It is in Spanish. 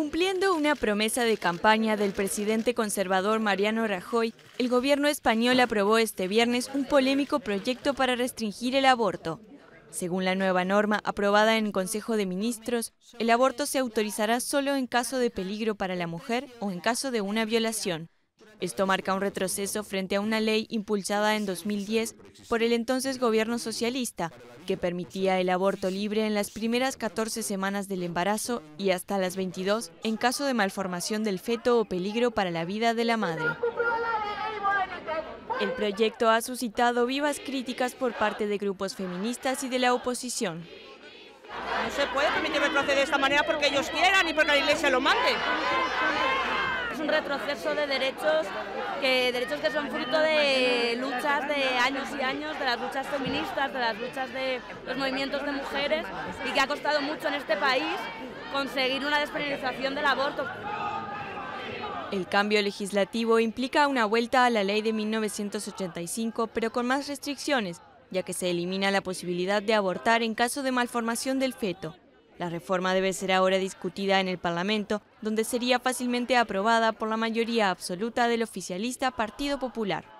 Cumpliendo una promesa de campaña del presidente conservador Mariano Rajoy, el gobierno español aprobó este viernes un polémico proyecto para restringir el aborto. Según la nueva norma aprobada en el Consejo de Ministros, el aborto se autorizará solo en caso de peligro para la mujer o en caso de una violación. Esto marca un retroceso frente a una ley impulsada en 2010 por el entonces gobierno socialista, que permitía el aborto libre en las primeras 14 semanas del embarazo y hasta las 22 en caso de malformación del feto o peligro para la vida de la madre. El proyecto ha suscitado vivas críticas por parte de grupos feministas y de la oposición. No se puede permitir que procede de esta manera porque ellos quieran y porque la Iglesia lo mande un retroceso de derechos que derechos que son fruto de luchas de años y años, de las luchas feministas, de las luchas de los movimientos de mujeres y que ha costado mucho en este país conseguir una despenalización del aborto. El cambio legislativo implica una vuelta a la ley de 1985, pero con más restricciones, ya que se elimina la posibilidad de abortar en caso de malformación del feto. La reforma debe ser ahora discutida en el Parlamento, donde sería fácilmente aprobada por la mayoría absoluta del oficialista Partido Popular.